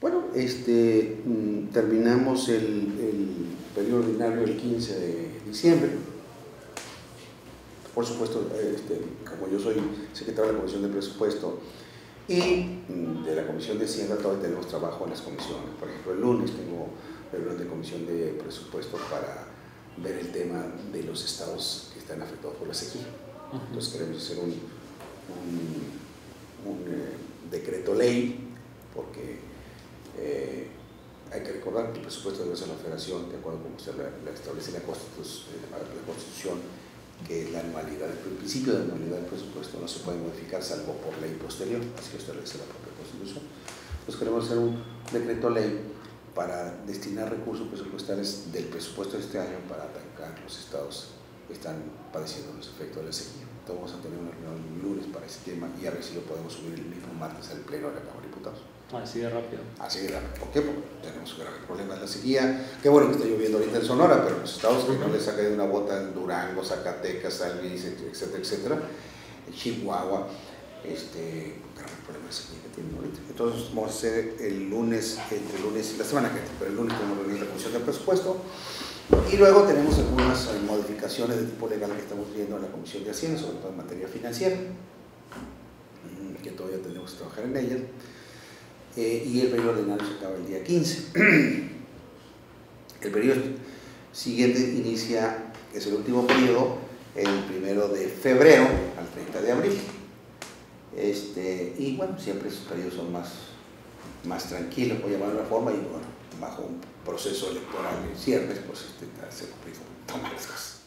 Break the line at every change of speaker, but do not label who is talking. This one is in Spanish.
Bueno, este, mm, terminamos el, el periodo ordinario el 15 de diciembre. Por supuesto, este, como yo soy secretario de la Comisión de Presupuesto y mm, de la Comisión de Hacienda, todavía tenemos trabajo en las comisiones. Por ejemplo, el lunes tengo reunión de Comisión de Presupuesto para ver el tema de los estados que están afectados por la sequía. Entonces queremos hacer un, un, eh, decreto ley, hay que recordar que el presupuesto ser la federación, de acuerdo con usted la, establece la, Constitución, eh, la Constitución, que es la anualidad, el principio de anualidad del presupuesto no se puede modificar salvo por ley posterior, así que establece la propia Constitución. Entonces queremos hacer un decreto ley para destinar recursos presupuestales del presupuesto de este año para atacar los estados que están padeciendo los efectos de la sequía. Entonces vamos a tener una reunión lunes para ese tema y a ver si lo podemos subir el mismo martes al pleno de la Cámara de Diputados.
Así de rápido.
Así de rápido. ¿Por qué? Porque tenemos un grave problema de la sequía. Qué bueno que está lloviendo ahorita en Sonora, pero en los estados que no les ha caído una bota en Durango, Zacatecas, San Luis, etcétera, etcétera, en Chihuahua, este, un grave problema de sequía que tienen ahorita. Entonces vamos a hacer el lunes, entre el lunes y la semana que viene, pero el lunes tenemos reunión de la Comisión de Presupuesto. Y luego tenemos algunas eh, modificaciones de tipo legal que estamos viendo en la Comisión de Hacienda, sobre todo en materia financiera, mm, que todavía tenemos que trabajar en ellas. Eh, y el periodo ordinario se acaba el día 15. El periodo siguiente inicia, que es el último periodo, el primero de febrero al 30 de abril. Este, y bueno, siempre esos periodos son más, más tranquilos, por llamarlo de una forma, y bueno, bajo un proceso electoral en ciernes, pues este, se tomar las cosas.